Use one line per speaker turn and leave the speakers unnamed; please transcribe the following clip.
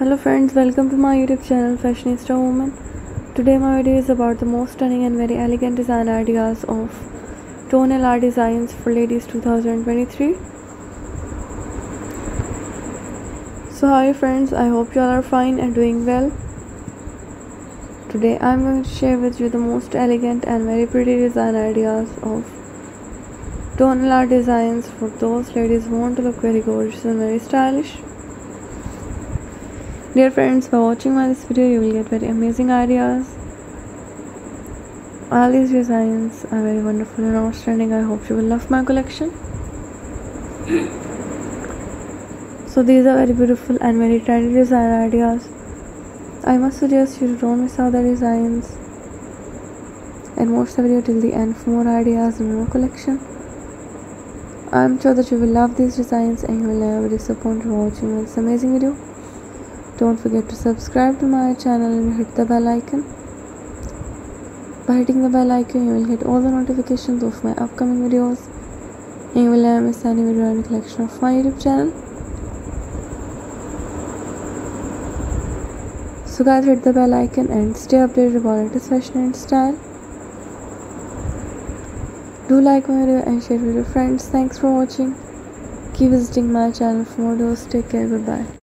Hello friends, welcome to my YouTube channel Fashionista Woman. Today my video is about the most stunning and very elegant design ideas of Toenail art designs for ladies 2023. So hi friends, I hope you all are fine and doing well. Today I'm going to share with you the most elegant and very pretty design ideas of toenail art designs for those ladies who want to look very gorgeous and very stylish. Dear friends, by watching my this video, you will get very amazing ideas. All these designs are very wonderful and outstanding. I hope you will love my collection. So these are very beautiful and very trendy design ideas. I must suggest you don't miss out the designs and watch the video till the end for more ideas and more collection. I'm sure that you will love these designs and you will never be disappointed watching this amazing video. Don't forget to subscribe to my channel and hit the bell icon. By hitting the bell icon, you will get all the notifications of my upcoming videos and you will never miss any video any collection of my YouTube channel. So guys hit the bell icon and stay updated about latest fashion and style. Do like my video and share with your friends. Thanks for watching. Keep visiting my channel for more videos. Take care. Goodbye.